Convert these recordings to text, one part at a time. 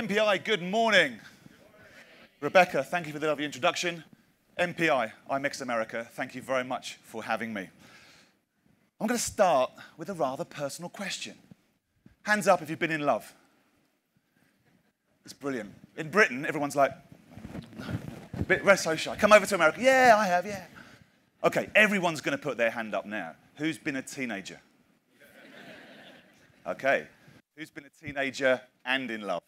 MPI, good morning. Rebecca, thank you for the lovely introduction. MPI, IMEX America, thank you very much for having me. I'm going to start with a rather personal question. Hands up if you've been in love. It's brilliant. In Britain, everyone's like, we're so shy. Come over to America. Yeah, I have, yeah. Okay, everyone's going to put their hand up now. Who's been a teenager? Okay. Who's been a teenager and in love?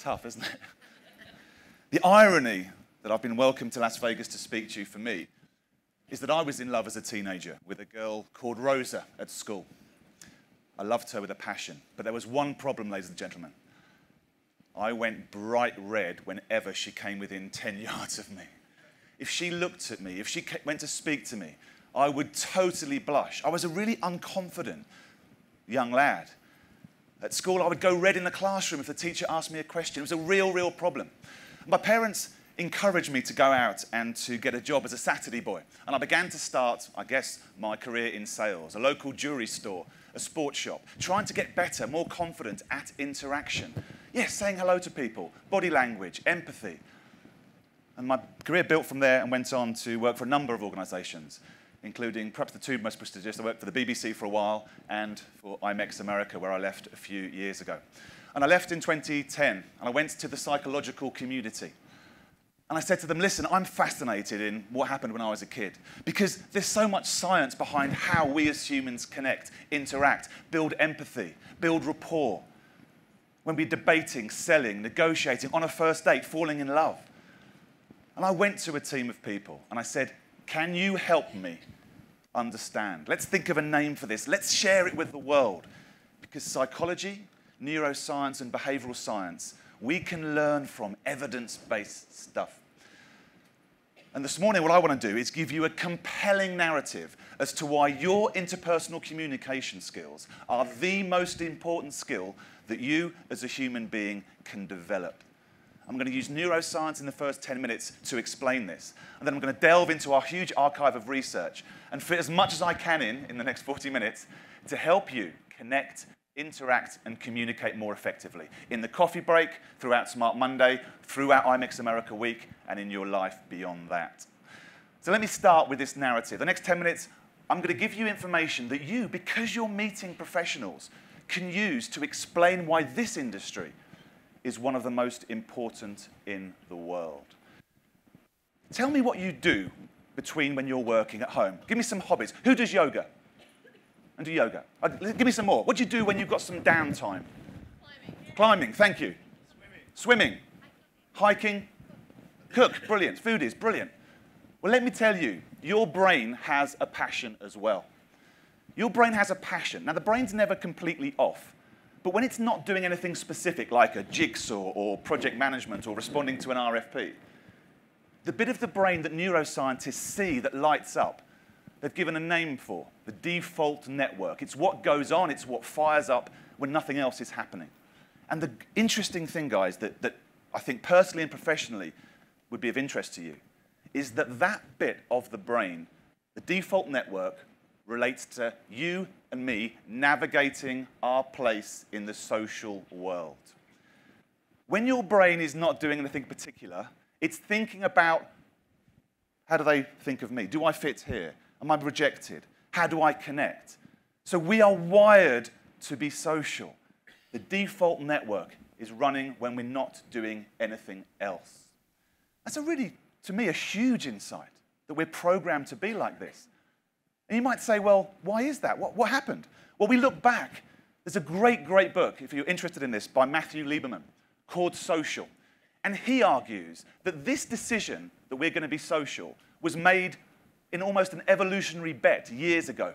Tough, isn't it? The irony that I've been welcomed to Las Vegas to speak to you for me is that I was in love as a teenager with a girl called Rosa at school. I loved her with a passion, but there was one problem, ladies and gentlemen. I went bright red whenever she came within 10 yards of me. If she looked at me, if she went to speak to me, I would totally blush. I was a really unconfident young lad. At school, I would go red in the classroom if the teacher asked me a question. It was a real, real problem. My parents encouraged me to go out and to get a job as a Saturday boy. And I began to start, I guess, my career in sales, a local jewelry store, a sports shop, trying to get better, more confident at interaction. Yes, saying hello to people, body language, empathy. And my career built from there and went on to work for a number of organizations including perhaps the two most prestigious. I worked for the BBC for a while and for IMEX America, where I left a few years ago. And I left in 2010, and I went to the psychological community. And I said to them, listen, I'm fascinated in what happened when I was a kid because there's so much science behind how we as humans connect, interact, build empathy, build rapport. When we're debating, selling, negotiating, on a first date, falling in love. And I went to a team of people and I said, can you help me understand? Let's think of a name for this. Let's share it with the world. Because psychology, neuroscience, and behavioral science, we can learn from evidence based stuff. And this morning, what I want to do is give you a compelling narrative as to why your interpersonal communication skills are the most important skill that you as a human being can develop. I'm going to use neuroscience in the first 10 minutes to explain this. And then I'm going to delve into our huge archive of research and fit as much as I can in in the next 40 minutes to help you connect, interact, and communicate more effectively in the coffee break, throughout Smart Monday, throughout IMEX America Week, and in your life beyond that. So let me start with this narrative. The next 10 minutes, I'm going to give you information that you, because you're meeting professionals, can use to explain why this industry is one of the most important in the world. Tell me what you do between when you're working at home. Give me some hobbies. Who does yoga? And do yoga. Uh, give me some more. What do you do when you've got some downtime? Climbing. Climbing, thank you. Swimming. Swimming. Hiking. Cook, brilliant. Foodies, brilliant. Well, let me tell you, your brain has a passion as well. Your brain has a passion. Now, the brain's never completely off. But when it's not doing anything specific, like a jigsaw or project management or responding to an RFP, the bit of the brain that neuroscientists see that lights up, they've given a name for the default network. It's what goes on, it's what fires up when nothing else is happening. And the interesting thing, guys, that, that I think personally and professionally would be of interest to you is that that bit of the brain, the default network, relates to you and me navigating our place in the social world. When your brain is not doing anything particular, it's thinking about how do they think of me? Do I fit here? Am I rejected? How do I connect? So we are wired to be social. The default network is running when we're not doing anything else. That's a really, to me, a huge insight that we're programmed to be like this. And you might say, well, why is that? What, what happened? Well, we look back. There's a great, great book, if you're interested in this, by Matthew Lieberman called Social. And he argues that this decision that we're going to be social was made in almost an evolutionary bet years ago.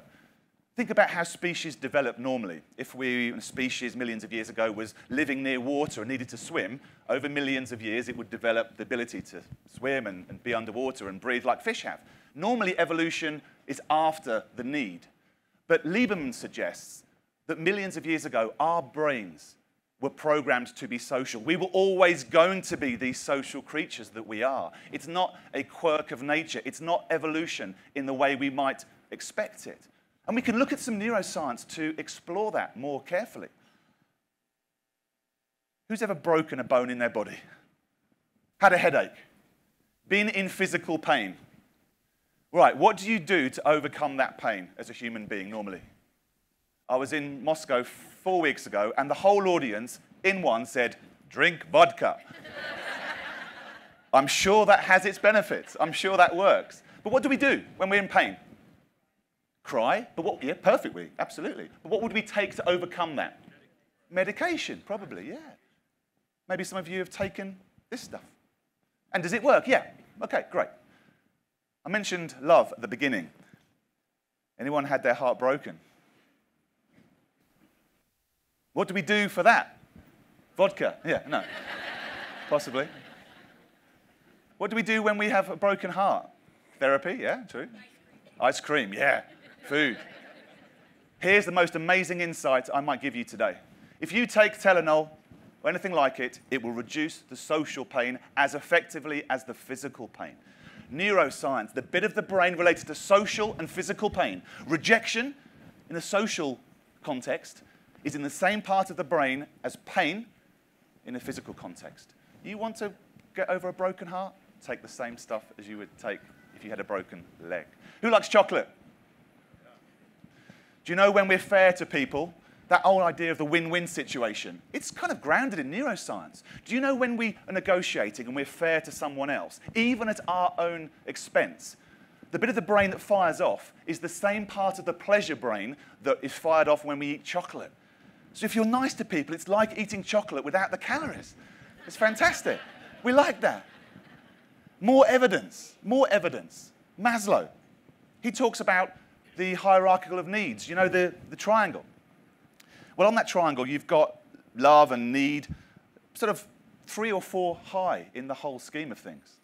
Think about how species develop normally. If we, a species millions of years ago was living near water and needed to swim, over millions of years it would develop the ability to swim and, and be underwater and breathe like fish have. Normally, evolution is after the need. But Lieberman suggests that millions of years ago, our brains were programmed to be social. We were always going to be these social creatures that we are. It's not a quirk of nature, it's not evolution in the way we might expect it. And we can look at some neuroscience to explore that more carefully. Who's ever broken a bone in their body? Had a headache? Been in physical pain? Right, what do you do to overcome that pain as a human being normally? I was in Moscow four weeks ago, and the whole audience in one said, Drink vodka. I'm sure that has its benefits. I'm sure that works. But what do we do when we're in pain? Cry? But what? Yeah, perfectly, absolutely. But what would we take to overcome that? Medication, probably, yeah. Maybe some of you have taken this stuff. And does it work? Yeah. Okay, great. I mentioned love at the beginning. Anyone had their heart broken? What do we do for that? Vodka? Yeah, no. Possibly. What do we do when we have a broken heart? Therapy, yeah, true. Ice cream, yeah. Food. Here's the most amazing insight I might give you today. If you take Tylenol or anything like it, it will reduce the social pain as effectively as the physical pain. Neuroscience, the bit of the brain related to social and physical pain. Rejection in a social context is in the same part of the brain as pain in a physical context. You want to get over a broken heart? Take the same stuff as you would take if you had a broken leg. Who likes chocolate? Do you know when we're fair to people, that old idea of the win win situation, it's kind of grounded in neuroscience. Do you know when we are negotiating and we're fair to someone else, even at our own expense? The bit of the brain that fires off is the same part of the pleasure brain that is fired off when we eat chocolate. So if you're nice to people, it's like eating chocolate without the calories. It's fantastic. We like that. More evidence, more evidence. Maslow, he talks about the hierarchical of needs, you know, the, the triangle. Well, on that triangle, you've got love and need, sort of three or four high in the whole scheme of things.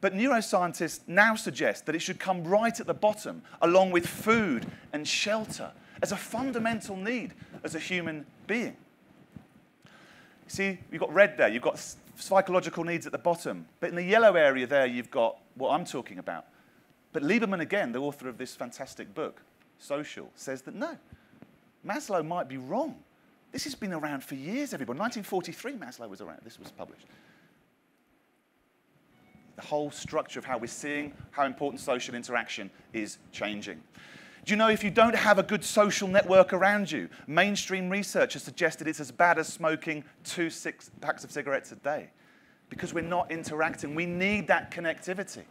But neuroscientists now suggest that it should come right at the bottom, along with food and shelter, as a fundamental need as a human being. See, you've got red there, you've got psychological needs at the bottom. But in the yellow area there, you've got what I'm talking about. But Lieberman, again, the author of this fantastic book, Social, says that no, Maslow might be wrong. This has been around for years, everybody. 1943, Maslow was around. This was published. The whole structure of how we're seeing how important social interaction is changing. Do you know if you don't have a good social network around you, mainstream research has suggested it's as bad as smoking two six packs of cigarettes a day because we're not interacting. We need that connectivity.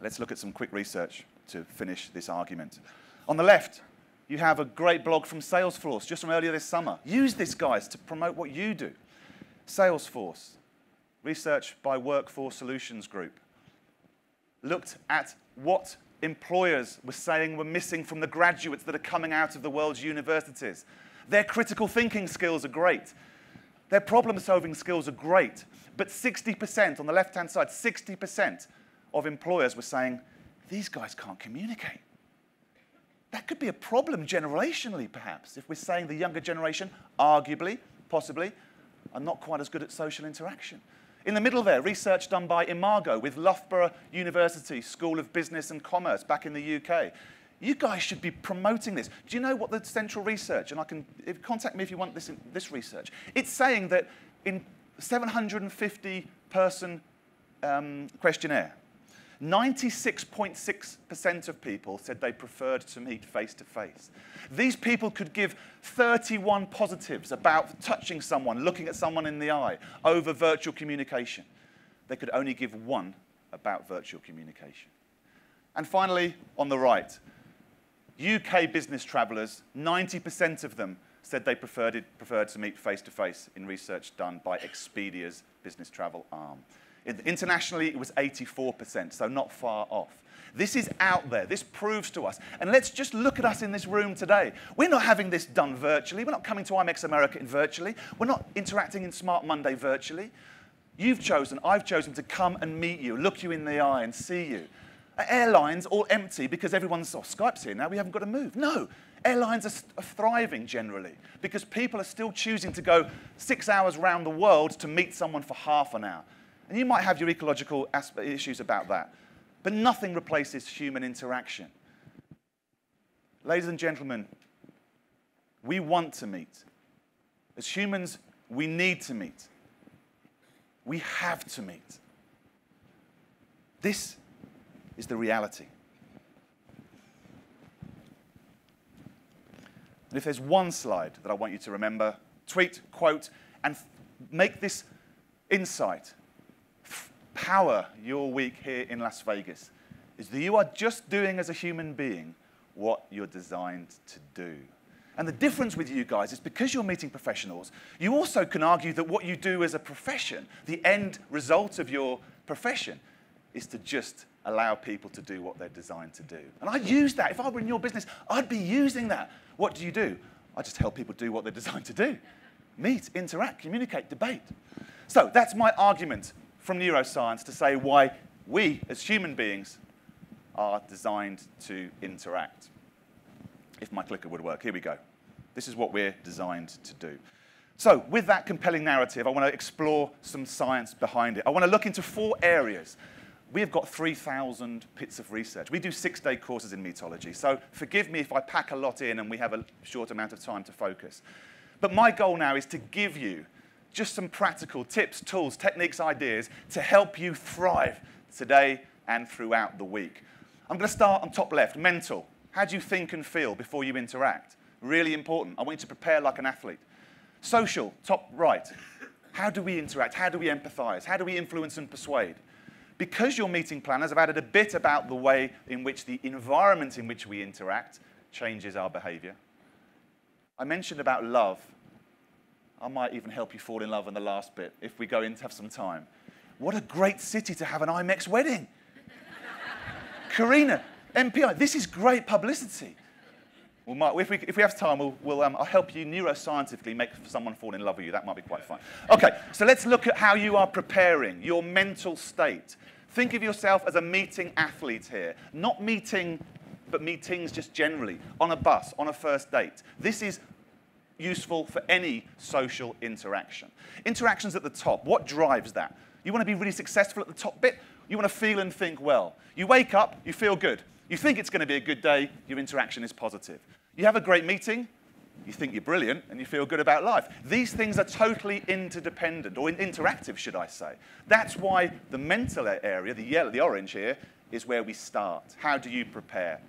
Let's look at some quick research to finish this argument. On the left, you have a great blog from Salesforce just from earlier this summer. Use this, guys, to promote what you do. Salesforce, research by Workforce Solutions Group, looked at what employers were saying were missing from the graduates that are coming out of the world's universities. Their critical thinking skills are great. Their problem solving skills are great. But 60%, on the left hand side, 60% of employers were saying, these guys can't communicate. That could be a problem generationally, perhaps, if we're saying the younger generation, arguably, possibly, are not quite as good at social interaction. In the middle there, research done by Imago with Loughborough University School of Business and Commerce back in the UK. You guys should be promoting this. Do you know what the central research, and I can contact me if you want this, this research. It's saying that in 750 person um, questionnaire, 96.6% of people said they preferred to meet face to face. These people could give 31 positives about touching someone, looking at someone in the eye over virtual communication. They could only give one about virtual communication. And finally, on the right, UK business travelers, 90% of them said they preferred, it, preferred to meet face to face in research done by Expedia's business travel arm. Internationally, it was 84%, so not far off. This is out there. This proves to us. And let's just look at us in this room today. We're not having this done virtually. We're not coming to IMEX America in virtually. We're not interacting in Smart Monday virtually. You've chosen, I've chosen to come and meet you, look you in the eye and see you. Airlines all empty because everyone's, oh, Skype's here now, we haven't got to move. No, airlines are, are thriving generally because people are still choosing to go six hours around the world to meet someone for half an hour. And you might have your ecological issues about that. But nothing replaces human interaction. Ladies and gentlemen, we want to meet. As humans, we need to meet. We have to meet. This is the reality. And if there's one slide that I want you to remember, tweet, quote, and make this insight power your week here in Las Vegas, is that you are just doing as a human being what you're designed to do. And the difference with you guys is because you're meeting professionals, you also can argue that what you do as a profession, the end result of your profession, is to just allow people to do what they're designed to do. And I'd use that. If I were in your business, I'd be using that. What do you do? I just help people do what they're designed to do meet, interact, communicate, debate. So that's my argument from neuroscience to say why we, as human beings, are designed to interact. If my clicker would work, here we go. This is what we're designed to do. So, with that compelling narrative, I want to explore some science behind it. I want to look into four areas we have got 3,000 bits of research. We do six day courses in meetology, so forgive me if I pack a lot in and we have a short amount of time to focus. But my goal now is to give you just some practical tips, tools, techniques, ideas to help you thrive today and throughout the week. I'm going to start on top left mental. How do you think and feel before you interact? Really important. I want you to prepare like an athlete. Social, top right. How do we interact? How do we empathize? How do we influence and persuade? because you're meeting planners, I've added a bit about the way in which the environment in which we interact changes our behavior. I mentioned about love. I might even help you fall in love in the last bit if we go in to have some time. What a great city to have an IMEX wedding. Carina, MPI, this is great publicity. Well, might, if, we, if we have time, we'll, we'll um, I'll help you neuroscientifically make someone fall in love with you. That might be quite fun. Okay, so let's look at how you are preparing, your mental state. Think of yourself as a meeting athlete here, not meeting, but meetings just generally, on a bus, on a first date. This is useful for any social interaction. Interactions at the top, what drives that? You want to be really successful at the top bit? You want to feel and think well. You wake up, you feel good. You think it's going to be a good day, your interaction is positive. You have a great meeting, you think you're brilliant, and you feel good about life. These things are totally interdependent, or interactive, should I say. That's why the mental area, the yellow, the orange here, is where we start. How do you prepare?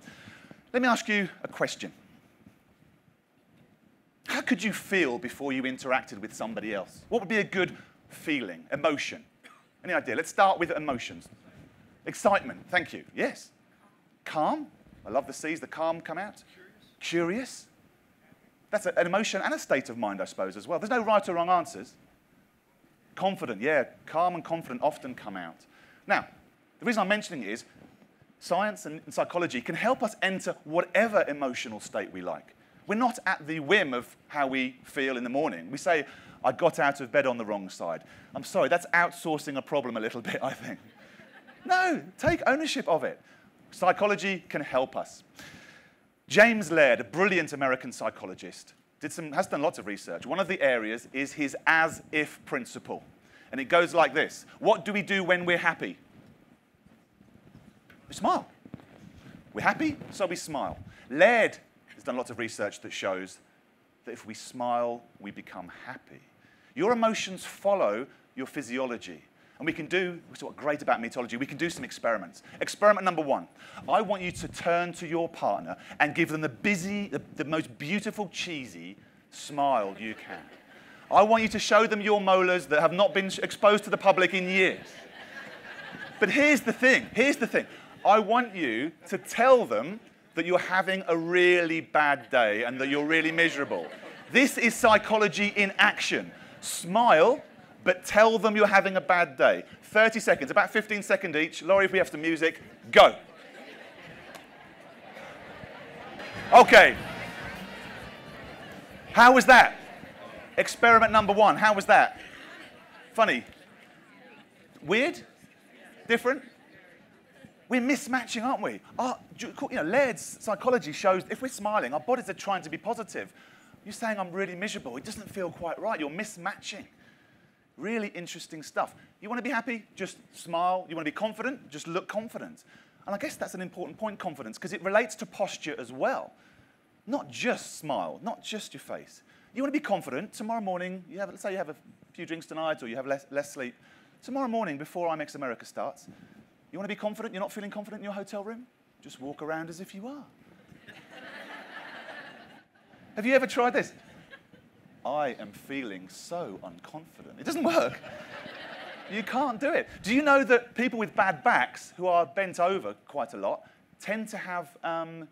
Let me ask you a question. How could you feel before you interacted with somebody else? What would be a good feeling, emotion? Any idea? Let's start with emotions. Excitement, thank you. Yes. Calm. I love the C's, the calm come out. Curious? That's a, an emotion and a state of mind, I suppose, as well. There's no right or wrong answers. Confident, yeah, calm and confident often come out. Now, the reason I'm mentioning is science and psychology can help us enter whatever emotional state we like. We're not at the whim of how we feel in the morning. We say, I got out of bed on the wrong side. I'm sorry, that's outsourcing a problem a little bit, I think. No, take ownership of it. Psychology can help us. James Laird, a brilliant American psychologist, did some, has done lots of research. One of the areas is his as if principle. And it goes like this What do we do when we're happy? We smile. We're happy, so we smile. Laird has done lots of research that shows that if we smile, we become happy. Your emotions follow your physiology. And we can do, which is what's great about meetology, we can do some experiments. Experiment number one I want you to turn to your partner and give them the busy, the, the most beautiful, cheesy smile you can. I want you to show them your molars that have not been exposed to the public in years. But here's the thing here's the thing. I want you to tell them that you're having a really bad day and that you're really miserable. This is psychology in action. Smile but tell them you're having a bad day. 30 seconds, about 15 seconds each. Laurie, if we have some music, go. Okay. How was that? Experiment number one. How was that? Funny. Weird? Different? We're mismatching, aren't we? Our, you know, Laird's psychology shows if we're smiling, our bodies are trying to be positive. You're saying I'm really miserable. It doesn't feel quite right. You're mismatching. Really interesting stuff. You want to be happy? Just smile. You want to be confident? Just look confident. And I guess that's an important point, confidence, because it relates to posture as well. Not just smile, not just your face. you want to be confident. Tomorrow morning, you have, let's say you have a few drinks tonight or you have less, less sleep. Tomorrow morning, before IMEX America starts, you want to be confident? You're not feeling confident in your hotel room? Just walk around as if you are. have you ever tried this? I am feeling so unconfident. It doesn't work. you can't do it. Do you know that people with bad backs who are bent over quite a lot tend to have um,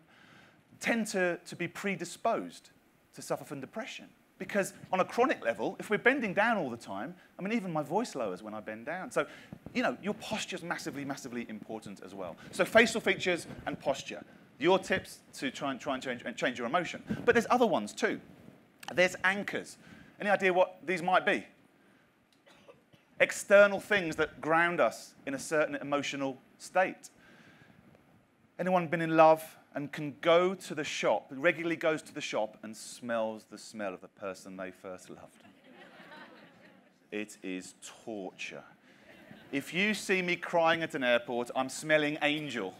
tend to, to be predisposed to suffer from depression? Because on a chronic level, if we're bending down all the time, I mean, even my voice lowers when I bend down. So, you know, your posture's massively, massively important as well. So facial features and posture. Your tips to try and, try and change, and change your emotion. But there's other ones too. There's anchors. Any idea what these might be? External things that ground us in a certain emotional state. Anyone been in love and can go to the shop, regularly goes to the shop and smells the smell of the person they first loved? it is torture. If you see me crying at an airport, I'm smelling angel.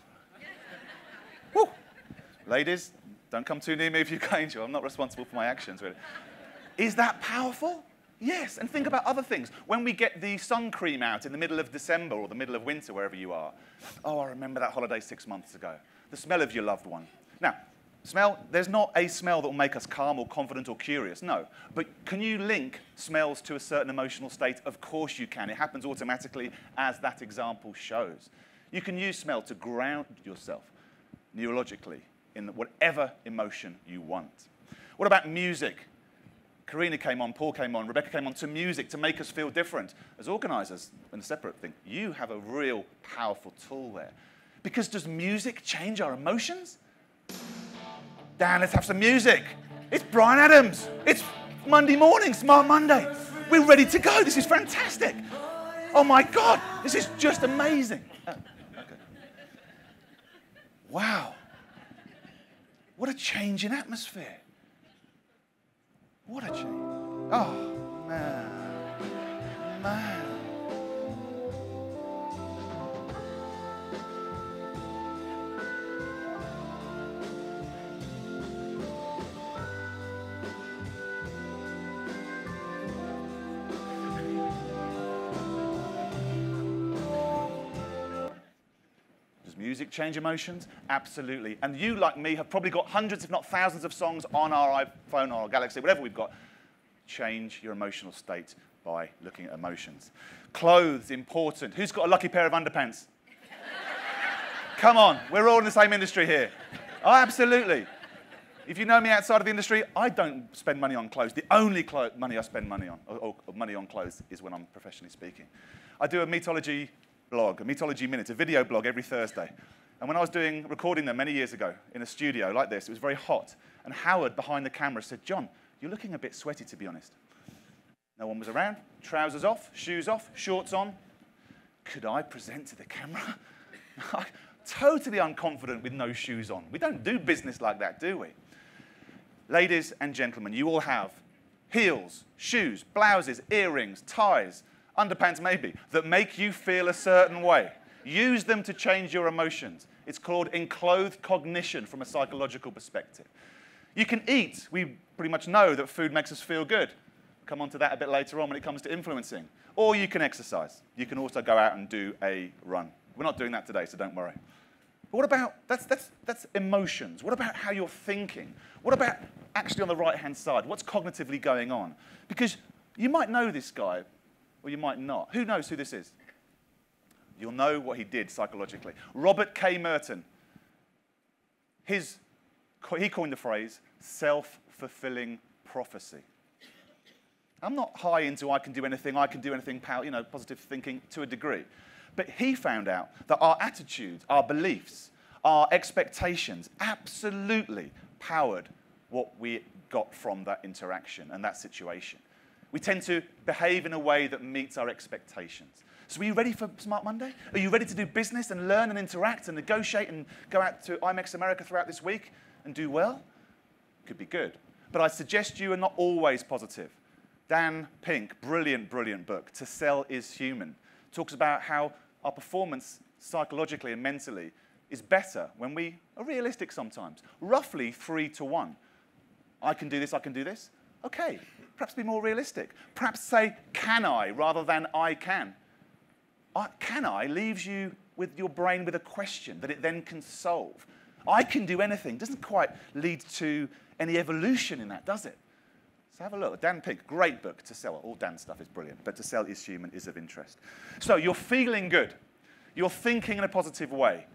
Woo. Ladies, don't come too near me if you are angel. I'm not responsible for my actions, really. Is that powerful? Yes, and think about other things. When we get the sun cream out in the middle of December or the middle of winter, wherever you are. Oh, I remember that holiday six months ago. The smell of your loved one. Now, smell, there's not a smell that will make us calm or confident or curious, no. But can you link smells to a certain emotional state? Of course you can. It happens automatically, as that example shows. You can use smell to ground yourself neurologically in whatever emotion you want. What about music? Carina came on, Paul came on, Rebecca came on to music to make us feel different. As organizers, in a separate thing, you have a real powerful tool there. Because does music change our emotions? Dan, let's have some music. It's Bryan Adams. It's Monday morning, Smart Monday. We're ready to go. This is fantastic. Oh my God, this is just amazing. Uh, okay. Wow. What a change in atmosphere. What a change. Oh, man. Man. Music change emotions? Absolutely. And you, like me, have probably got hundreds, if not thousands, of songs on our iPhone or our Galaxy, whatever we've got. Change your emotional state by looking at emotions. Clothes, important. Who's got a lucky pair of underpants? Come on, we're all in the same industry here. Oh, absolutely. If you know me outside of the industry, I don't spend money on clothes. The only money I spend money on, or, or money on clothes, is when I'm professionally speaking. I do a meetology blog, a Meetology Minute, a video blog every Thursday. And when I was doing, recording them many years ago in a studio like this, it was very hot. And Howard behind the camera said, John, you're looking a bit sweaty, to be honest. No one was around. Trousers off, shoes off, shorts on. Could I present to the camera? totally unconfident with no shoes on. We don't do business like that, do we? Ladies and gentlemen, you all have heels, shoes, blouses, earrings, ties, underpants maybe, that make you feel a certain way. Use them to change your emotions. It's called enclothed cognition from a psychological perspective. You can eat. We pretty much know that food makes us feel good. Come on to that a bit later on when it comes to influencing. Or you can exercise. You can also go out and do a run. We're not doing that today, so don't worry. But what about, that's, that's, that's emotions. What about how you're thinking? What about actually on the right-hand side? What's cognitively going on? Because you might know this guy, or you might not. Who knows who this is? You'll know what he did psychologically. Robert K. Merton. His, he coined the phrase self fulfilling prophecy. I'm not high into I can do anything, I can do anything, you know, positive thinking to a degree. But he found out that our attitudes, our beliefs, our expectations absolutely powered what we got from that interaction and that situation. We tend to behave in a way that meets our expectations. So, are you ready for Smart Monday? Are you ready to do business and learn and interact and negotiate and go out to IMEX America throughout this week and do well? Could be good. But I suggest you are not always positive. Dan Pink, brilliant, brilliant book, To Sell is Human, talks about how our performance psychologically and mentally is better when we are realistic sometimes. Roughly three to one. I can do this, I can do this Okay, perhaps be more realistic. Perhaps say, can I, rather than I can. I, can I leaves you with your brain with a question that it then can solve. I can do anything doesn't quite lead to any evolution in that, does it? So have a look. Dan Pink, great book to sell. All Dan's stuff is brilliant, but to sell is human is of interest. So you're feeling good. You're thinking in a positive way.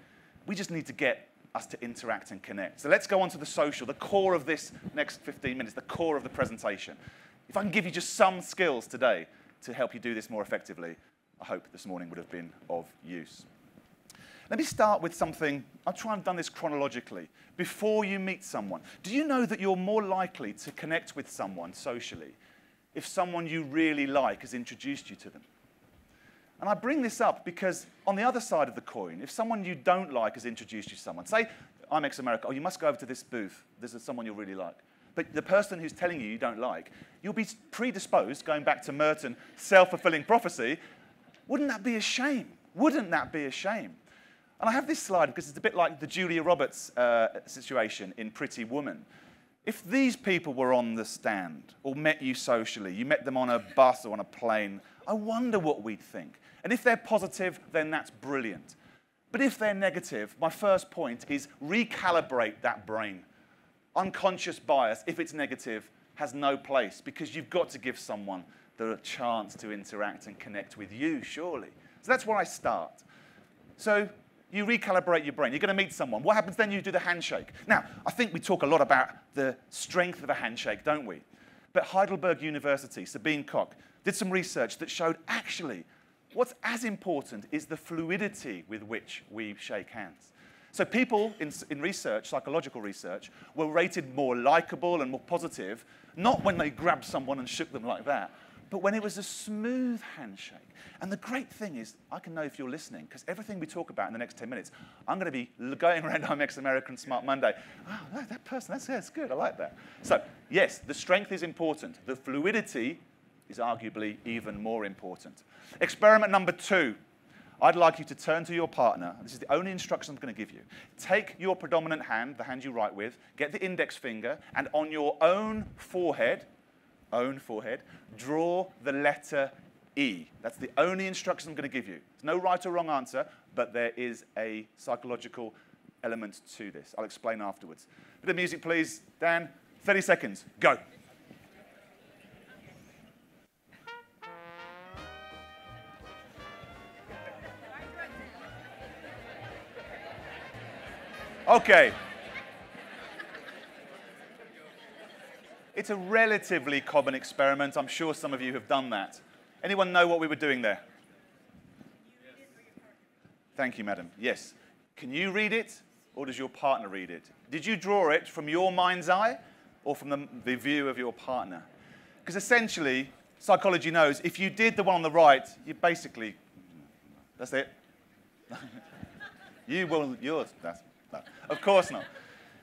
We just need to get us to interact and connect. So let's go on to the social, the core of this next 15 minutes, the core of the presentation. If I can give you just some skills today to help you do this more effectively, I hope this morning would have been of use. Let me start with something. I'll try and done this chronologically. Before you meet someone, do you know that you're more likely to connect with someone socially if someone you really like has introduced you to them? And I bring this up because on the other side of the coin, if someone you don't like has introduced you to someone, say, IMEX America, oh, you must go over to this booth. This is someone you'll really like. But the person who's telling you you don't like, you'll be predisposed, going back to Merton, self fulfilling prophecy. Wouldn't that be a shame? Wouldn't that be a shame? And I have this slide because it's a bit like the Julia Roberts uh, situation in Pretty Woman. If these people were on the stand or met you socially, you met them on a bus or on a plane, I wonder what we'd think. And if they're positive, then that's brilliant. But if they're negative, my first point is recalibrate that brain. Unconscious bias, if it's negative, has no place because you've got to give someone the chance to interact and connect with you, surely. So that's where I start. So you recalibrate your brain. You're going to meet someone. What happens then? You do the handshake. Now, I think we talk a lot about the strength of a handshake, don't we? But Heidelberg University, Sabine Koch, did some research that showed actually what's as important is the fluidity with which we shake hands. So people in, in research, psychological research, were rated more likable and more positive, not when they grabbed someone and shook them like that, but when it was a smooth handshake. And the great thing is, I can know if you're listening, because everything we talk about in the next 10 minutes, I'm going to be going around IMEX American Smart Monday. Oh, that person, that's, that's good, I like that. So, yes, the strength is important. The fluidity is arguably even more important. Experiment number two. I'd like you to turn to your partner. This is the only instruction I'm going to give you. Take your predominant hand, the hand you write with, get the index finger, and on your own forehead, own forehead, draw the letter E. That's the only instruction I'm going to give you. There's no right or wrong answer, but there is a psychological element to this. I'll explain afterwards. Bit of music, please. Dan, 30 seconds. Go. Okay. It's a relatively common experiment. I'm sure some of you have done that. Anyone know what we were doing there? Thank you, madam. Yes. Can you read it, or does your partner read it? Did you draw it from your mind's eye, or from the, the view of your partner? Because essentially, psychology knows if you did the one on the right, you basically, that's it. you will, yours, that's, no, of course not.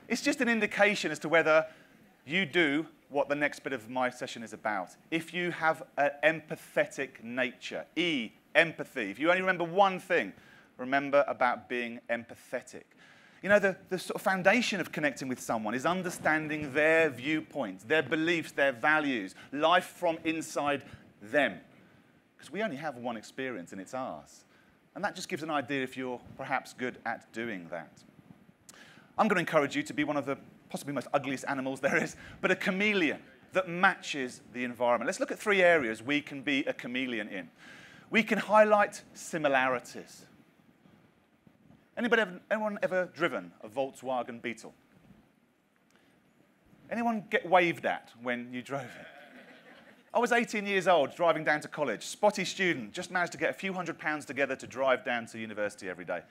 It's just an indication as to whether you do what the next bit of my session is about. If you have an empathetic nature, E, empathy. If you only remember one thing, remember about being empathetic. You know, the, the sort of foundation of connecting with someone is understanding their viewpoints, their beliefs, their values, life from inside them. Because we only have one experience and it's ours. And that just gives an idea if you're perhaps good at doing that. I'm going to encourage you to be one of the possibly most ugliest animals there is, but a chameleon that matches the environment. Let's look at three areas we can be a chameleon in. We can highlight similarities. Anybody anyone ever driven a Volkswagen Beetle? Anyone get waved at when you drove it? I was 18 years old, driving down to college, spotty student, just managed to get a few hundred pounds together to drive down to university every day.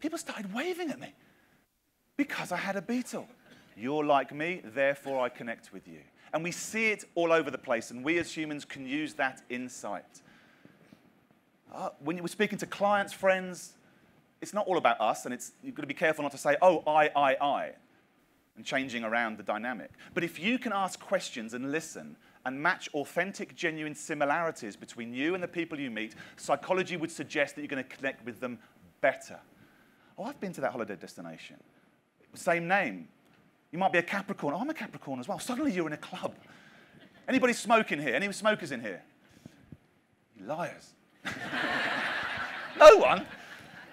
People started waving at me because I had a Beetle. You're like me, therefore I connect with you. And we see it all over the place, and we as humans can use that insight. Uh, when are speaking to clients, friends, it's not all about us, and it's, you've got to be careful not to say, oh, I, I, I, and changing around the dynamic. But if you can ask questions and listen and match authentic, genuine similarities between you and the people you meet, psychology would suggest that you're going to connect with them better. Oh, I've been to that holiday destination. Same name, you might be a Capricorn. Oh, I'm a Capricorn as well. Suddenly you're in a club. Anybody smoking here? Any smokers in here? You liars. no one.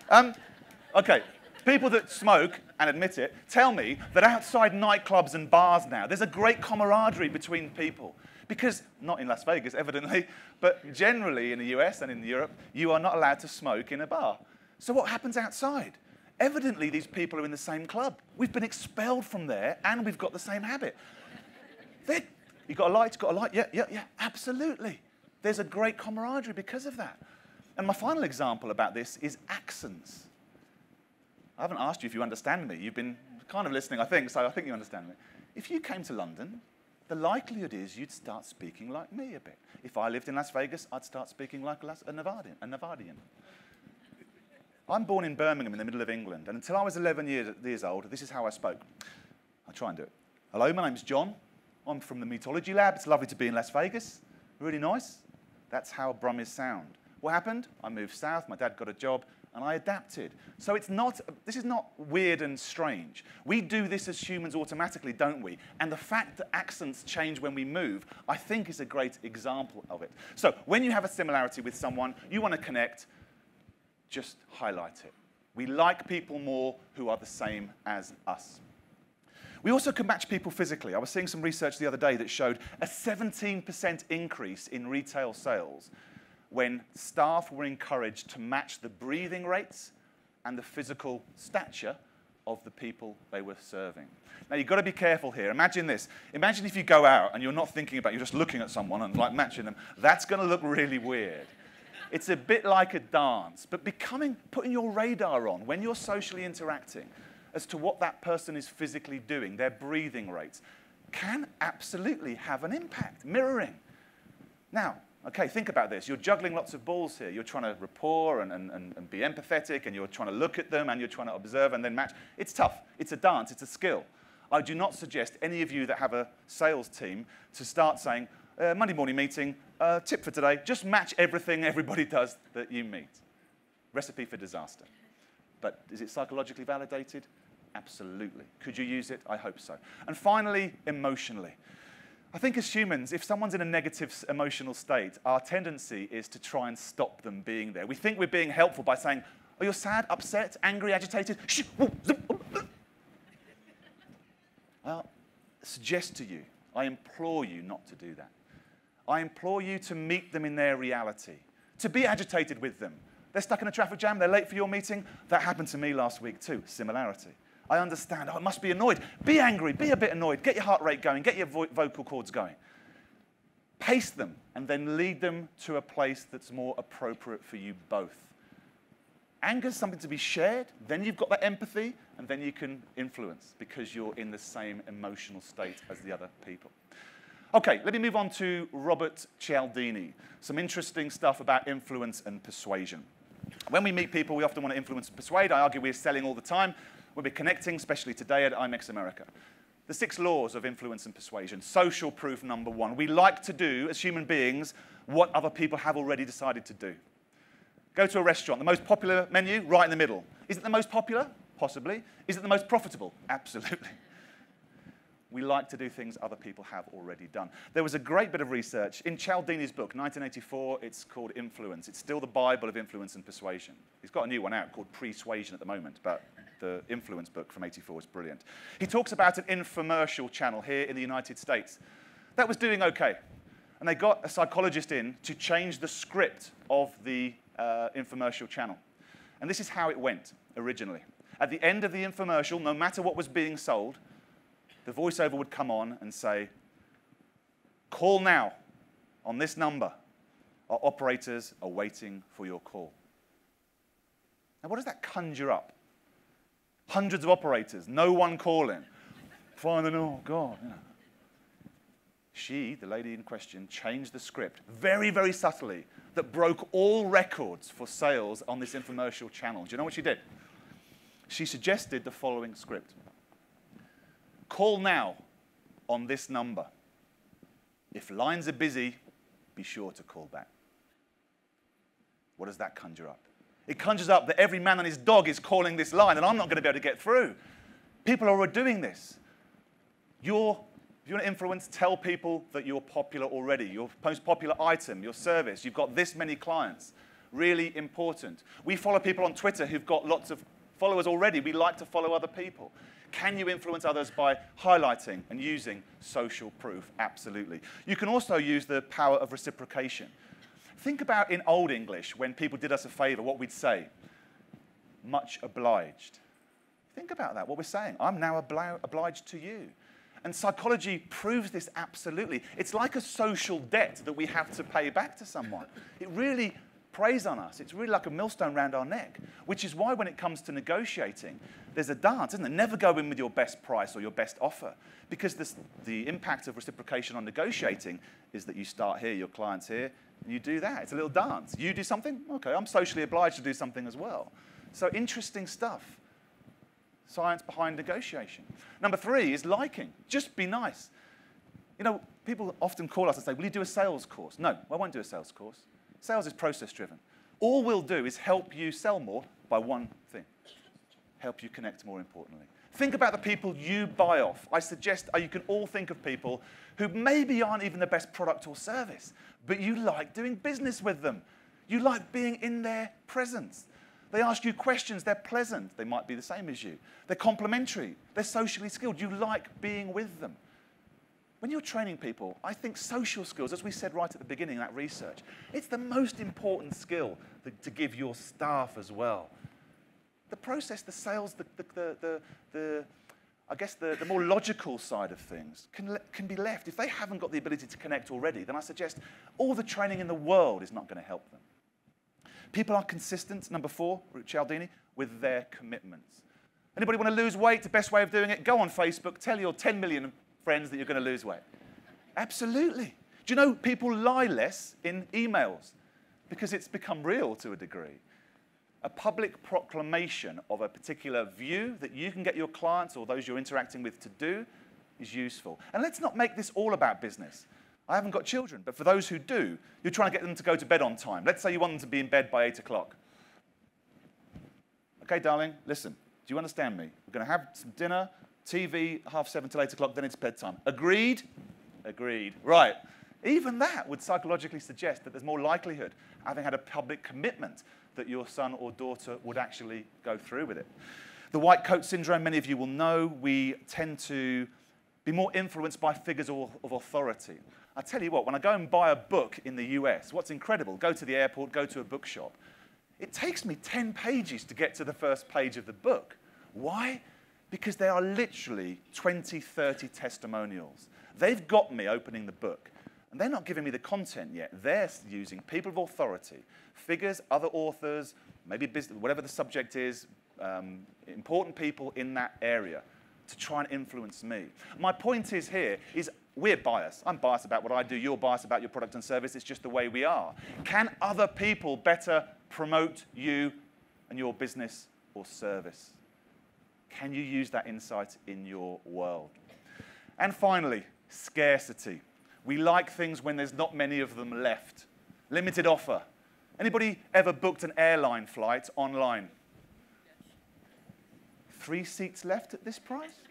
Um, okay, people that smoke and admit it tell me that outside nightclubs and bars now, there's a great camaraderie between people. Because, not in Las Vegas, evidently, but generally in the US and in Europe, you are not allowed to smoke in a bar. So what happens outside? Evidently, these people are in the same club. We've been expelled from there, and we've got the same habit. They're, you got a light? Got a light? Yeah, yeah, yeah, absolutely. There's a great camaraderie because of that. And my final example about this is accents. I haven't asked you if you understand me. You've been kind of listening, I think, so I think you understand me. If you came to London, the likelihood is you'd start speaking like me a bit. If I lived in Las Vegas, I'd start speaking like a Nevadian. I'm born in Birmingham in the middle of England, and until I was 11 years, years old, this is how I spoke. I'll try and do it. Hello, my name's John. I'm from the Meetology Lab. It's lovely to be in Las Vegas. Really nice. That's how Brummies sound. What happened? I moved south, my dad got a job, and I adapted. So it's not, this is not weird and strange. We do this as humans automatically, don't we? And the fact that accents change when we move, I think is a great example of it. So when you have a similarity with someone, you want to connect, just highlight it. We like people more who are the same as us. We also can match people physically. I was seeing some research the other day that showed a 17% increase in retail sales when staff were encouraged to match the breathing rates and the physical stature of the people they were serving. Now, you've got to be careful here. Imagine this. Imagine if you go out and you're not thinking about, you're just looking at someone and like matching them. That's going to look really weird. It's a bit like a dance, but becoming, putting your radar on when you're socially interacting as to what that person is physically doing, their breathing rates, can absolutely have an impact. Mirroring. Now, okay, think about this. You're juggling lots of balls here. You're trying to rapport and, and, and be empathetic, and you're trying to look at them, and you're trying to observe and then match. It's tough. It's a dance. It's a skill. I do not suggest any of you that have a sales team to start saying, uh, Monday morning meeting, uh, tip for today, just match everything everybody does that you meet. Recipe for disaster. But is it psychologically validated? Absolutely. Could you use it? I hope so. And finally, emotionally. I think as humans, if someone's in a negative emotional state, our tendency is to try and stop them being there. We think we're being helpful by saying, Oh, you're sad, upset, angry, agitated? Well, suggest to you, I implore you not to do that. I implore you to meet them in their reality, to be agitated with them. They're stuck in a traffic jam, they're late for your meeting. That happened to me last week too, similarity. I understand. Oh, I must be annoyed. Be angry, be a bit annoyed. Get your heart rate going, get your vo vocal cords going. Pace them and then lead them to a place that's more appropriate for you both. Anger is something to be shared, then you've got that empathy, and then you can influence because you're in the same emotional state as the other people. Okay, let me move on to Robert Cialdini. Some interesting stuff about influence and persuasion. When we meet people, we often want to influence and persuade. I argue we're selling all the time. We'll be connecting, especially today at IMEX America. The six laws of influence and persuasion. Social proof number one. We like to do, as human beings, what other people have already decided to do. Go to a restaurant, the most popular menu, right in the middle. Is it the most popular? Possibly. Is it the most profitable? Absolutely. We like to do things other people have already done. There was a great bit of research in Cialdini's book, 1984. It's called Influence. It's still the Bible of influence and persuasion. He's got a new one out called Persuasion at the moment, but the Influence book from 84 is brilliant. He talks about an infomercial channel here in the United States that was doing okay. And they got a psychologist in to change the script of the uh, infomercial channel. And this is how it went originally. At the end of the infomercial, no matter what was being sold, the voiceover would come on and say, Call now on this number. Our operators are waiting for your call. Now, what does that conjure up? Hundreds of operators, no one calling. Finding, oh, God. You know. She, the lady in question, changed the script very, very subtly that broke all records for sales on this infomercial channel. Do you know what she did? She suggested the following script Call now on this number. If lines are busy, be sure to call back. What does that conjure up? It conjures up that every man and his dog is calling this line, and I'm not going to be able to get through. People are already doing this. Your If you want to influence, tell people that you're popular already, your most popular item, your service, you've got this many clients. Really important. We follow people on Twitter who've got lots of followers already. We like to follow other people. Can you influence others by highlighting and using social proof? Absolutely. You can also use the power of reciprocation. Think about in Old English when people did us a favor, what we'd say. Much obliged. Think about that, what we're saying. I'm now obliged to you. And psychology proves this absolutely. It's like a social debt that we have to pay back to someone. It really preys on us. It's really like a millstone around our neck, which is why when it comes to negotiating, there's a dance, isn't there? Never go in with your best price or your best offer, because this, the impact of reciprocation on negotiating is that you start here, your client's here, and you do that. It's a little dance. You do something, okay, I'm socially obliged to do something as well. So interesting stuff science behind negotiation. Number three is liking. Just be nice. You know, people often call us and say, Will you do a sales course? No, I won't do a sales course. Sales is process driven. All we'll do is help you sell more by one thing help you connect more importantly. Think about the people you buy off. I suggest uh, you can all think of people who maybe aren't even the best product or service, but you like doing business with them. You like being in their presence. They ask you questions, they're pleasant. They might be the same as you. They're complimentary, they're socially skilled. You like being with them. When you're training people, I think social skills, as we said right at the beginning that research, it's the most important skill to give your staff as well. The process, the sales, the, the, the, the I guess the, the more logical side of things can, can be left. If they haven't got the ability to connect already, then I suggest all the training in the world is not going to help them. People are consistent, number four, Cialdini, with their commitments. Anybody want to lose weight? The best way of doing it, go on Facebook, tell your 10 million friends that you're going to lose weight. Absolutely. Do you know people lie less in emails because it's become real to a degree? A public proclamation of a particular view that you can get your clients or those you're interacting with to do is useful. And let's not make this all about business. I haven't got children, but for those who do, you're trying to get them to go to bed on time. Let's say you want them to be in bed by 8 o'clock. Okay, darling, listen. Do you understand me? We're going to have some dinner, TV, half seven till 8 o'clock, then it's bedtime. Agreed? Agreed. Right. Even that would psychologically suggest that there's more likelihood, having had a public commitment, that your son or daughter would actually go through with it. The white coat syndrome, many of you will know, we tend to be more influenced by figures of, authority. I tell you what, when I go and buy a book in the US, what's incredible, go to the airport, go to a bookshop, it takes me 10 pages to get to the first page of the book. Why? Because they are literally 20, 30 testimonials. They've got me opening the book, and they're not giving me the content yet. They're using people of authority, figures, other authors, maybe business, whatever the subject is, um, important people in that area to try and influence me. My point is here is we're biased. I'm biased about what I do. You're biased about your product and service. It's just the way we are. Can other people better promote you and your business or service? Can you use that insight in your world? And finally, scarcity. We like things when there's not many of them left. Limited offer. Anybody ever booked an airline flight online? Three seats left at this price?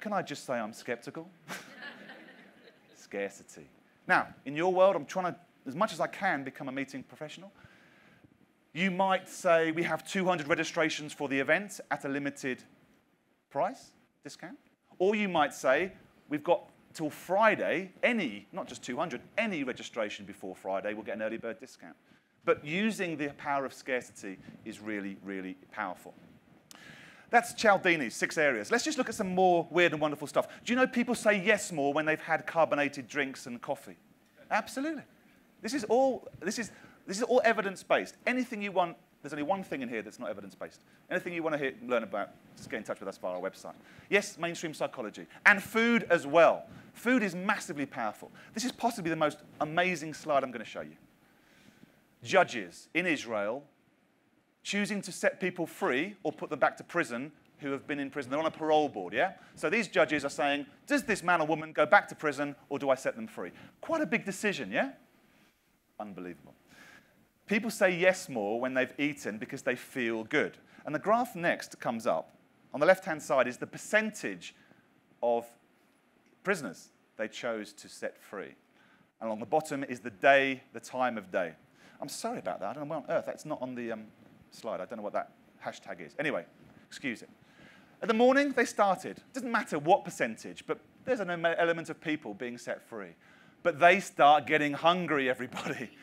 Can I just say I'm skeptical? Scarcity. Now, in your world, I'm trying to, as much as I can, become a meeting professional. You might say we have 200 registrations for the event at a limited price discount. Or you might say we've got till Friday, any, not just 200, any registration before Friday will get an early bird discount. But using the power of scarcity is really, really powerful. That's Cialdini's six areas. Let's just look at some more weird and wonderful stuff. Do you know people say yes more when they've had carbonated drinks and coffee? Absolutely. This is all, this is, this is all evidence-based. Anything you want, there's only one thing in here that's not evidence-based. Anything you want to hear, learn about, just get in touch with us via our website. Yes, mainstream psychology. And food as well. Food is massively powerful. This is possibly the most amazing slide I'm going to show you. Judges in Israel choosing to set people free or put them back to prison who have been in prison. They're on a parole board, yeah? So these judges are saying, does this man or woman go back to prison or do I set them free? Quite a big decision, yeah? Unbelievable. People say yes more when they've eaten because they feel good. And the graph next comes up. On the left hand side is the percentage of prisoners they chose to set free. And along the bottom is the day, the time of day. I'm sorry about that. I don't know where on earth. That's not on the um, slide. I don't know what that hashtag is. Anyway, excuse it. At the morning, they started. It doesn't matter what percentage, but there's an element of people being set free. But they start getting hungry, everybody.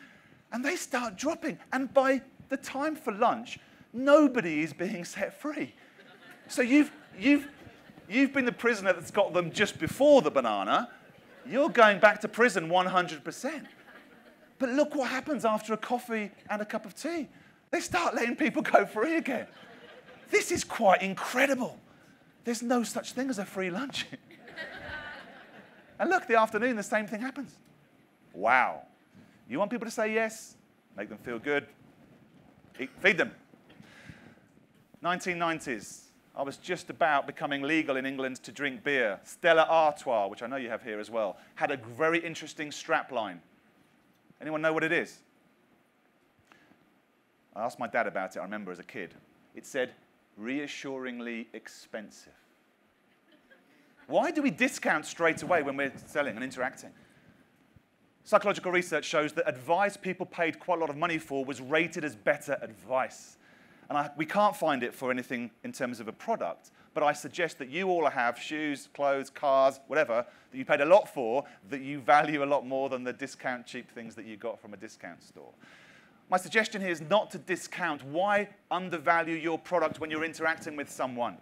And they start dropping. And by the time for lunch, nobody is being set free. So you've, you've, you've been the prisoner that's got them just before the banana. You're going back to prison 100%. But look what happens after a coffee and a cup of tea. They start letting people go free again. This is quite incredible. There's no such thing as a free lunch. and look, the afternoon, the same thing happens. Wow. You want people to say yes? Make them feel good. Eat, feed them. 1990s. I was just about becoming legal in England to drink beer. Stella Artois, which I know you have here as well, had a very interesting strap line. Anyone know what it is? I asked my dad about it, I remember as a kid. It said, reassuringly expensive. Why do we discount straight away when we're selling and interacting? Psychological research shows that advice people paid quite a lot of money for was rated as better advice. And I, we can't find it for anything in terms of a product, but I suggest that you all have shoes, clothes, cars, whatever, that you paid a lot for, that you value a lot more than the discount cheap things that you got from a discount store. My suggestion here is not to discount. Why undervalue your product when you're interacting with someone?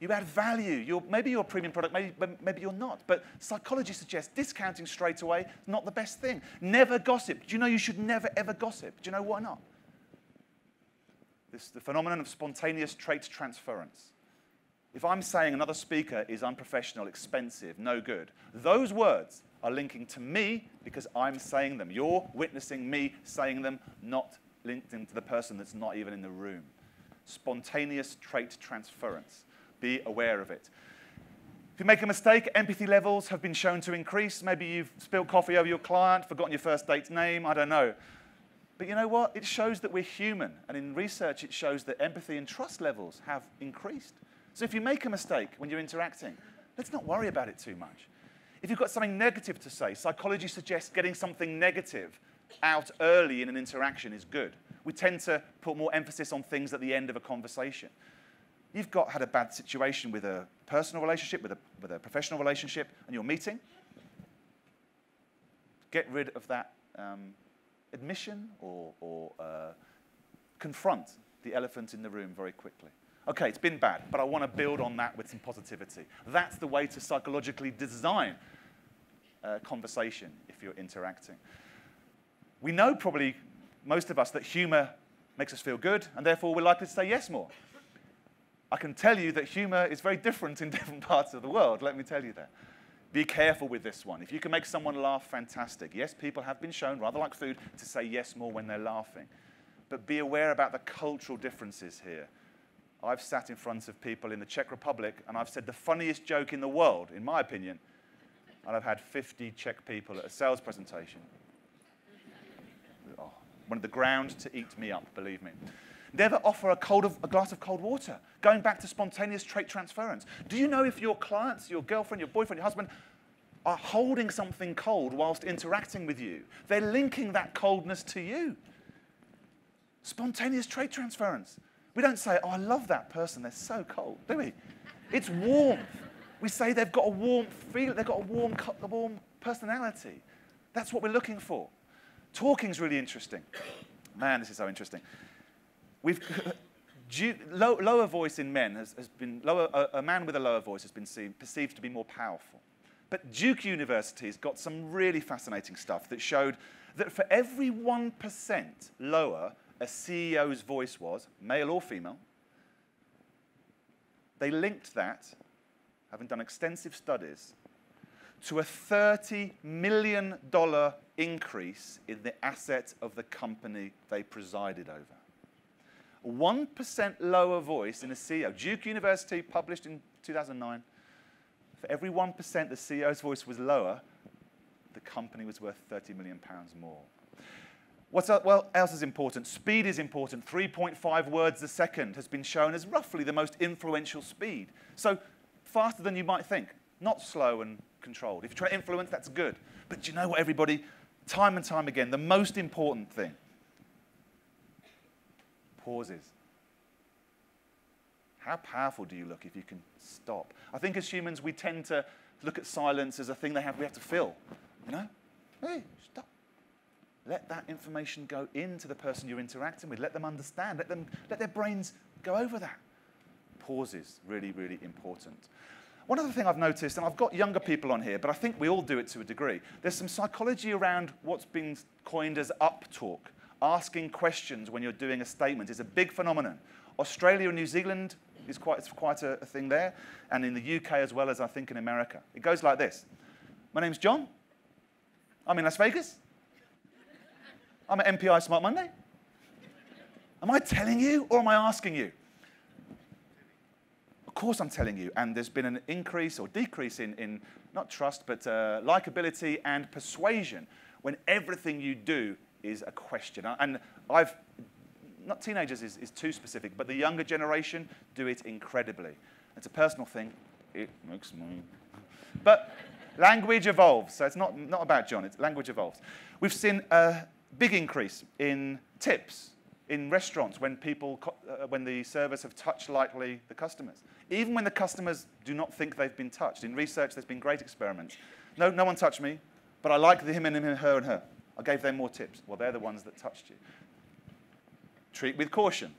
You add value. You're, maybe you're a premium product, maybe, maybe you're not. But psychology suggests discounting straight away is not the best thing. Never gossip. Do you know you should never, ever gossip? Do you know why not? This the phenomenon of spontaneous trait transference. If I'm saying another speaker is unprofessional, expensive, no good, those words are linking to me because I'm saying them. You're witnessing me saying them, not linked into the person that's not even in the room. Spontaneous trait transference. Be aware of it. If you make a mistake, empathy levels have been shown to increase. Maybe you've spilled coffee over your client, forgotten your first date's name, I don't know. But you know what? It shows that we're human. And in research, it shows that empathy and trust levels have increased. So if you make a mistake when you're interacting, let's not worry about it too much. If you've got something negative to say, psychology suggests getting something negative out early in an interaction is good. We tend to put more emphasis on things at the end of a conversation. You've got had a bad situation with a personal relationship, with a, with a professional relationship, and you're meeting. Get rid of that um, admission or, or uh, confront the elephant in the room very quickly. Okay, it's been bad, but I want to build on that with some positivity. That's the way to psychologically design a conversation if you're interacting. We know probably, most of us, that humor makes us feel good, and therefore we're likely to say yes more. I can tell you that humor is very different in different parts of the world, let me tell you that. Be careful with this one. If you can make someone laugh, fantastic. Yes, people have been shown, rather like food, to say yes more when they're laughing. But be aware about the cultural differences here. I've sat in front of people in the Czech Republic and I've said the funniest joke in the world, in my opinion, and I've had 50 Czech people at a sales presentation. Oh, wanted the ground to eat me up, believe me. Never offer a, cold of, a glass of cold water. Going back to spontaneous trait transference. Do you know if your clients, your girlfriend, your boyfriend, your husband, are holding something cold whilst interacting with you? They're linking that coldness to you. Spontaneous trait transference. We don't say, oh, I love that person, they're so cold, do we? It's warmth. We say they've got a warm feel, they've got a warm, a warm personality. That's what we're looking for. Talking's really interesting. Man, this is so interesting. We've, low, lower voice in men has, has been, lower, a, a, man with a lower voice has been seen, perceived to be more powerful. But Duke University's got some really fascinating stuff that showed that for every 1% lower a CEO's voice was, male or female, they linked that, having done extensive studies, to a $30 million increase in the asset of the company they presided over. 1% lower voice in a CEO. Duke University published in 2009. For every 1% the CEO's voice was lower, the company was worth 30 million pounds more. What else is important? Speed is important. 3.5 words a second has been shown as roughly the most influential speed. So faster than you might think. not slow and controlled. If you're trying to influence, that's good. But do you know what, everybody? Time and time again, the most important thing pauses. How powerful do you look if you can stop? I think as humans, we tend to look at silence as a thing they have, we have to fill. You know? Hey, stop. Let that information go into the person you're interacting with. Let them understand. Let, them, let their brains go over that. Pauses, really, really important. One other thing I've noticed, and I've got younger people on here, but I think we all do it to a degree, there's some psychology around what's been coined as up talk. Asking questions when you're doing a statement is a big phenomenon. Australia and New Zealand is quite, it's quite a, a thing there, and in the UK as well as I think in America. It goes like this My name's John. I'm in Las Vegas. I'm at MPI Smart Monday. Am I telling you or am I asking you? Of course, I'm telling you. And there's been an increase or decrease in, in not trust, but uh, likability and persuasion when everything you do is a question. And I've, not teenagers is, is too specific, but the younger generation do it incredibly. It's a personal thing. It makes me. But language evolves. So it's not, not about John, it's language evolves. We've seen a big increase in tips in restaurants when people, uh, when the servers have touched lightly the customers. Even when the customers do not think they've been touched. In research, there's been great experiments. No, no one touched me, but I like the him and him and her and her. I gave them more tips. Well, they're the ones that touched you. Treat with caution.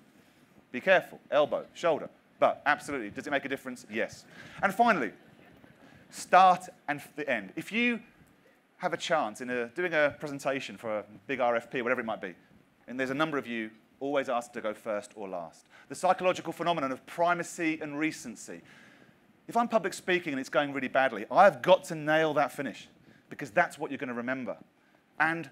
Be careful. Elbow, shoulder. But absolutely, does it make a difference? Yes. And finally, start and the end. If you have a chance in a, doing a presentation for a big RFP, whatever it might be, and there's a number of you always asked to go first or last. The psychological phenomenon of primacy and recency. If I'm public speaking and it's going really badly, I've got to nail that finish because that's what you're going to remember. And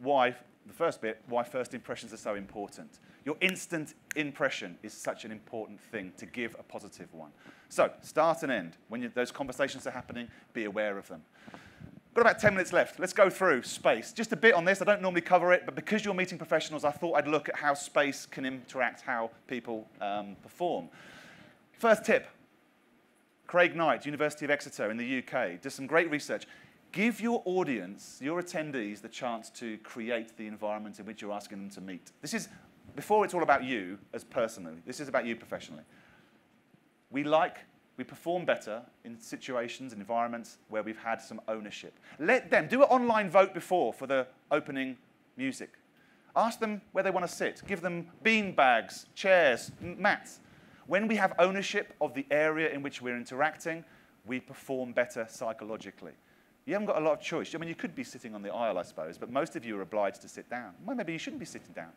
why, the first bit, why first impressions are so important. Your instant impression is such an important thing to give a positive one. So, start and end. When you, those conversations are happening, be aware of them. Got about 10 minutes left. Let's go through space. Just a bit on this. I don't normally cover it, but because you're meeting professionals, I thought I'd look at how space can interact, how people um, perform. First tip Craig Knight, University of Exeter in the UK, does some great research. Give your audience, your attendees, the chance to create the environment in which you're asking them to meet. This is, before it's all about you as personally, this is about you professionally. We like we perform better in situations and environments where we've had some ownership. Let them do an online vote before for the opening music. Ask them where they want to sit. Give them bean bags, chairs, mats. When we have ownership of the area in which we're interacting, we perform better psychologically. You haven't got a lot of choice. I mean, you could be sitting on the aisle, I suppose, but most of you are obliged to sit down. Well, maybe you shouldn't be sitting down.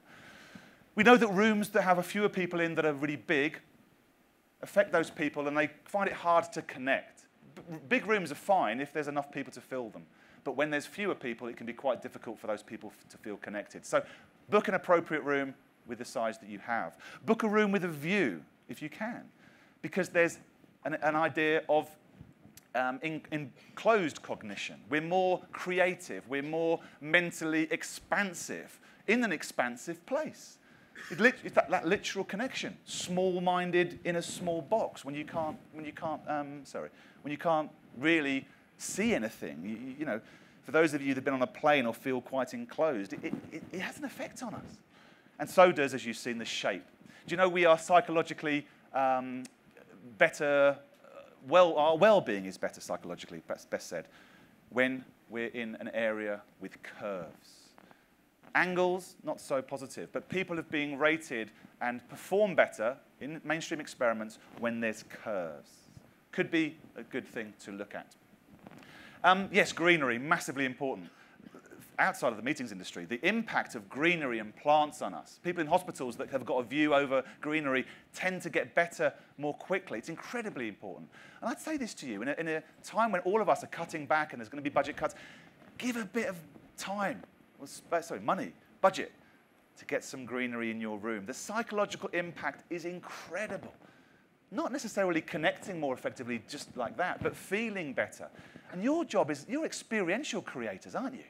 We know that rooms that have a fewer people in that are really big affect those people and they find it hard to connect. B big rooms are fine if there's enough people to fill them. But when there's fewer people, it can be quite difficult for those people to feel connected. So book an appropriate room with the size that you have. Book a room with a view, if you can, because there's an, an idea of um, in, enclosed cognition. We're more creative. We're more mentally expansive in an expansive place. It's that, that literal connection. Small-minded in a small box when you can't, when you can't, um, sorry, when you can't really see anything. You, you, know, for those of you that have been on a plane or feel quite enclosed, it, it, it has an effect on us. And so does, as you've seen, the shape. Do you know we are psychologically um, better, well, our well-being is better psychologically, best, best said, when we're in an area with curves. Angles, not so positive, but people have been rated and perform better in mainstream experiments when there's curves. Could be a good thing to look at. Um, yes, greenery, massively important. Outside of the meetings industry, the impact of greenery and plants on us. People in hospitals that have got a view over greenery tend to get better more quickly. It's incredibly important. And I'd say this to you in a, in a time when all of us are cutting back and there's going to be budget cuts, give a bit of time, or, uh, sorry, money, budget to get some greenery in your room. The psychological impact is incredible. Not necessarily connecting more effectively just like that, but feeling better. And your job is, you're experiential creators, aren't you?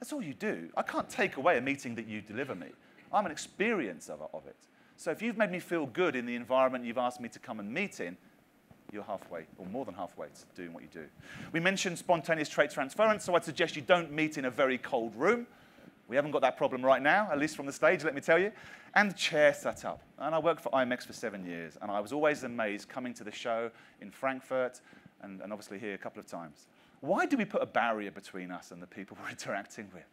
That's all you do. I can't take away a meeting that you deliver me. I'm an experience of, of it. So if you've made me feel good in the environment you've asked me to come and meet in, you're halfway, or more than halfway to doing what you do. We mentioned spontaneous trait transference, so I'd suggest you don't meet in a very cold room. We haven't got that problem right now, at least from the stage, let me tell you. And chair setup. And I worked for IMEX for seven years, and I was always amazed coming to the show in Frankfurt and, and obviously here a couple of times. Why do we put a barrier between us and the people we're interacting with?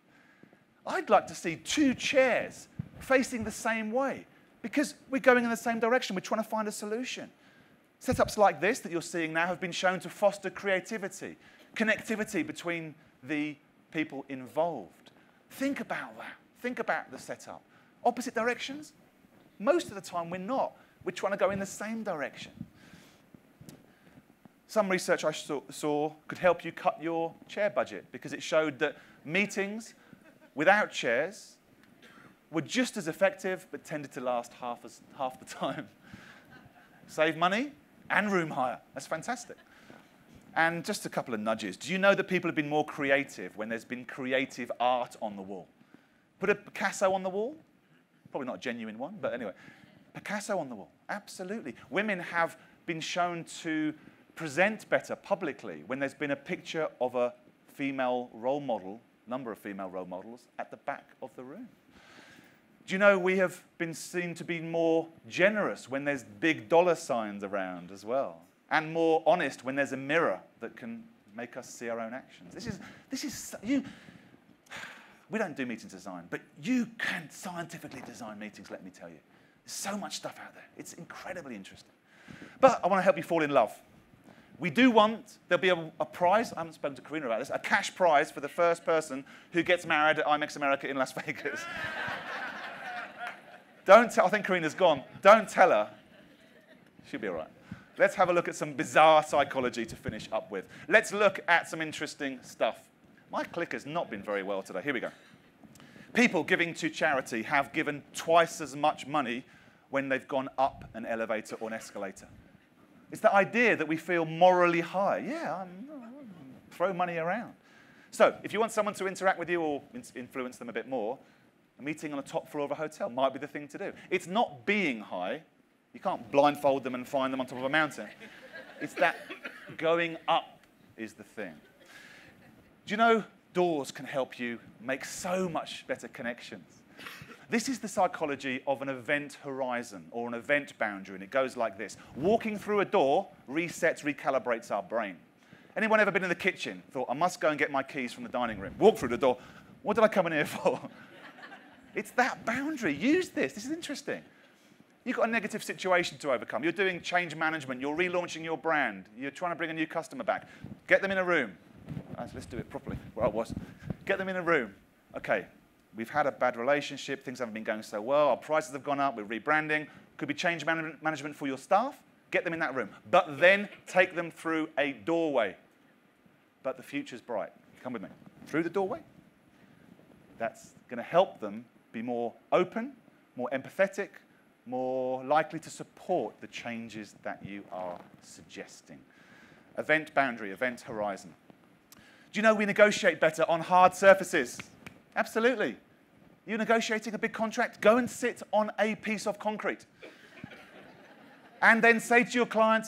I'd like to see two chairs facing the same way because we're going in the same direction. We're trying to find a solution. Setups like this that you're seeing now have been shown to foster creativity, connectivity between the people involved. Think about that. Think about the setup. Opposite directions? Most of the time, we're not. We're trying to go in the same direction. Some research I saw could help you cut your chair budget because it showed that meetings without chairs were just as effective but tended to last half, as, half the time. Save money and room hire. That's fantastic. And just a couple of nudges. Do you know that people have been more creative when there's been creative art on the wall? Put a Picasso on the wall. Probably not a genuine one, but anyway. Picasso on the wall. Absolutely. Women have been shown to present better publicly when there's been a picture of a female role model, number of female role models, at the back of the room. Do you know we have been seen to be more generous when there's big dollar signs around as well? And more honest when there's a mirror that can make us see our own actions. This is, this is, you, we don't do meeting design, but you can scientifically design meetings, let me tell you. There's so much stuff out there. It's incredibly interesting. But I want to help you fall in love. We do want, there'll be a, a, prize, I haven't spoken to Carina about this, a cash prize for the first person who gets married at IMEX America in Las Vegas. Don't tell, I think Carina's gone. Don't tell her. She'll be all right. Let's have a look at some bizarre psychology to finish up with. Let's look at some interesting stuff. My clicker's not been very well today. Here we go. People giving to charity have given twice as much money when they've gone up an elevator or an escalator. It's the idea that we feel morally high. Yeah, I'm, I'm, throw money around. So, if you want someone to interact with you or influence them a bit more, a meeting on the top floor of a hotel might be the thing to do. It's not being high. You can't blindfold them and find them on top of a mountain. It's that going up is the thing. Do you know doors can help you make so much better connections? This is the psychology of an event horizon or an event boundary, and it goes like this. Walking through a door resets, recalibrates our brain. Anyone ever been in the kitchen, thought, I must go and get my keys from the dining room? Walk through the door. What did I come in here for? It's that boundary. Use this. This is interesting. You've got a negative situation to overcome. You're doing change management. You're relaunching your brand. You're trying to bring a new customer back. Get them in a room. Uh, let's do it properly, where I was. Get them in a room. Okay, we've had a bad relationship. Things haven't been going so well. Our prices have gone up. We're rebranding. Could be change management for your staff. Get them in that room. But then take them through a doorway. But the future's bright. Come with me. Through the doorway. That's going to help them be more open, more empathetic, more likely to support the changes that you are suggesting. Event boundary, event horizon. Do you know we negotiate better on hard surfaces? Absolutely. You're negotiating a big contract, go and sit on a piece of concrete. and then say to your client,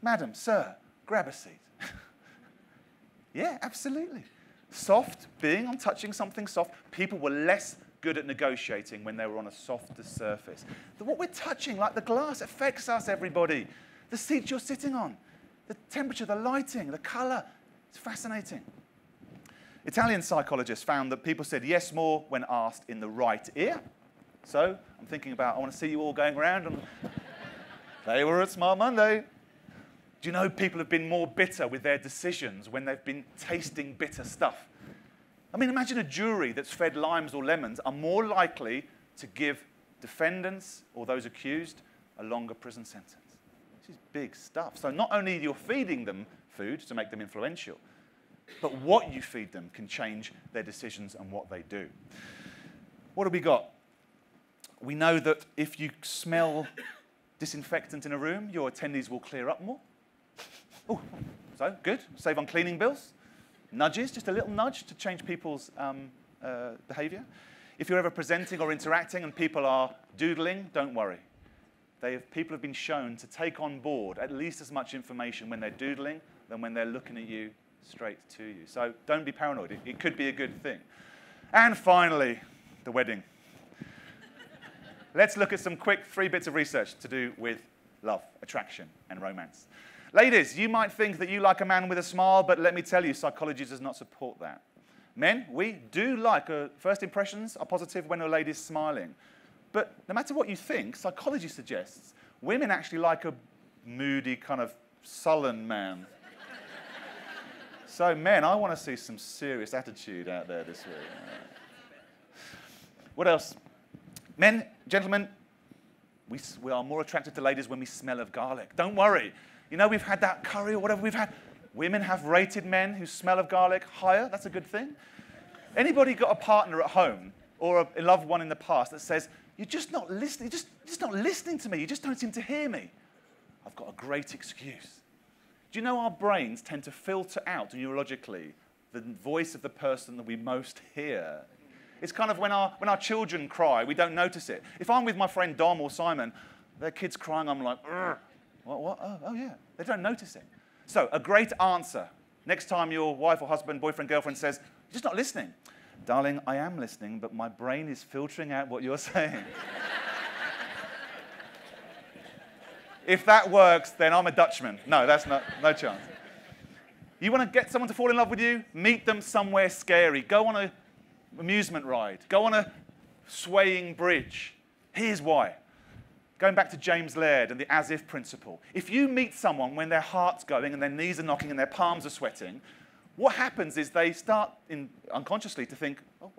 Madam, sir, grab a seat. yeah, absolutely. Soft, being on touching something soft, people were less good at negotiating when they were on a softer surface. What we're touching, like the glass, affects us, everybody. The seat you're sitting on, the temperature, the lighting, the color. It's fascinating. Italian psychologists found that people said yes more when asked in the right ear. So I'm thinking about, I want to see you all going around. And they were at Smart Monday. Do you know people have been more bitter with their decisions when they've been tasting bitter stuff? I mean, imagine a jury that's fed limes or lemons are more likely to give defendants or those accused a longer prison sentence. This is big stuff. So not only you're feeding them food to make them influential, but what you feed them can change their decisions and what they do. What have we got? We know that if you smell disinfectant in a room, your attendees will clear up more. Oh, so good. Save on cleaning bills nudges, just a little nudge to change people's um, uh, behavior. If you're ever presenting or interacting and people are doodling, don't worry. they have, people have been shown to take on board at least as much information when they're doodling than when they're looking at you straight to you. So don't be paranoid. It, it could be a good thing. And finally, the wedding. Let's look at some quick three bits of research to do with love, attraction, and romance. Ladies, you might think that you like a man with a smile, but let me tell you, psychology does not support that. Men, we do like uh, first impressions are positive when a lady's smiling. But no matter what you think, psychology suggests women actually like a moody, kind of sullen man. So, men, I want to see some serious attitude out there this week. What else? Men, gentlemen, we, we are more attracted to ladies when we smell of garlic. Don't worry. You know, we've had that curry or whatever we've had. Women have rated men who smell of garlic higher. That's a good thing. Anybody got a partner at home or a loved one in the past that says, You're just not listening, you're just, you're just not listening to me, you just don't seem to hear me? I've got a great excuse. Do you know our brains tend to filter out neurologically the voice of the person that we most hear? It's kind of when our, when our children cry, we don't notice it. If I'm with my friend Dom or Simon, their kid's crying, I'm like, what, what? Oh, oh, yeah. They don't notice it. So, a great answer. Next time your wife or husband, boyfriend, girlfriend says, You're just not listening. Darling, I am listening, but my brain is filtering out what you're saying. If that works, then I'm a Dutchman. No, that's not, no chance. You want to get someone to fall in love with you? Meet them somewhere scary. Go on a amusement ride. Go on a swaying bridge. Here's why. Going back to James Laird and the as if principle. If you meet someone when their heart's going and their knees are knocking and their palms are sweating, what happens is they start in, unconsciously to think, oh,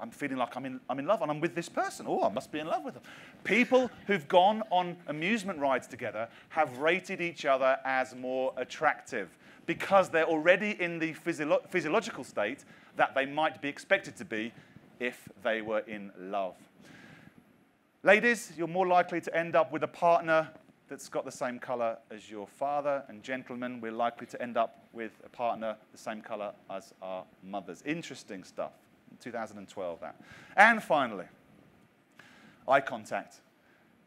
I'm feeling like I'm in, I'm in love and I'm with this person. Oh, I must be in love with them. People who've gone on amusement rides together have rated each other as more attractive because they're already in the physiolo physiological state that they might be expected to be if they were in love. Ladies, you're more likely to end up with a partner that's got the same color as your father, and gentlemen, we're likely to end up with a partner the same color as our mothers. Interesting stuff. 2012, that. And finally, eye contact.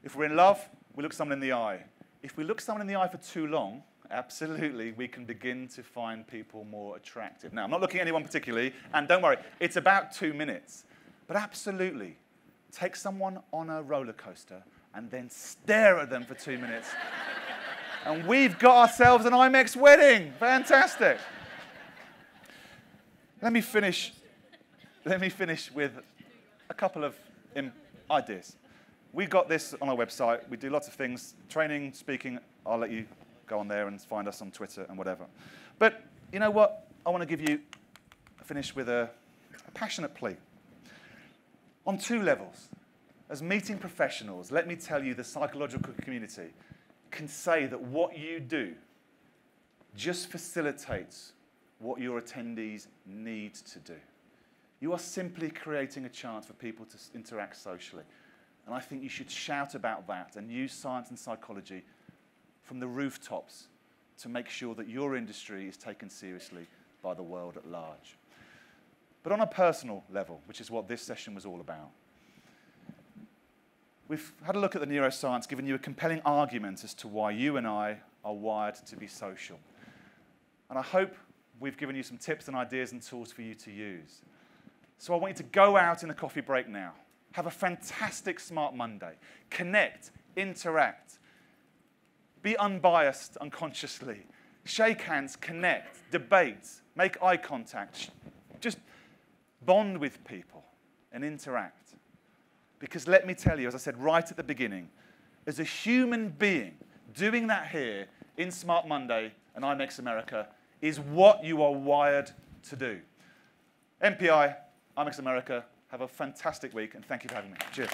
If we're in love, we look someone in the eye. If we look someone in the eye for too long, absolutely, we can begin to find people more attractive. Now, I'm not looking at anyone particularly, and don't worry, it's about two minutes. But absolutely, take someone on a roller coaster and then stare at them for two minutes. and we've got ourselves an IMEX wedding. Fantastic. Let me finish. Let me finish with a couple of ideas. We got this on our website. We do lots of things, training, speaking. I'll let you go on there and find us on Twitter and whatever. But you know what? I want to give you, finish with a, a passionate plea on two levels. As meeting professionals, let me tell you the psychological community can say that what you do just facilitates what your attendees need to do. You are simply creating a chance for people to interact socially. And I think you should shout about that and use science and psychology from the rooftops to make sure that your industry is taken seriously by the world at large. But on a personal level, which is what this session was all about, we've had a look at the neuroscience, given you a compelling argument as to why you and I are wired to be social. And I hope we've given you some tips and ideas and tools for you to use. So I want you to go out in the coffee break now. Have a fantastic Smart Monday. Connect, interact, be unbiased unconsciously. Shake hands, connect, debate, make eye contact. Just bond with people and interact. Because let me tell you, as I said right at the beginning, as a human being, doing that here in Smart Monday and IMEX America is what you are wired to do. MPI, IMEX America, have a fantastic week and thank you for having me. Cheers.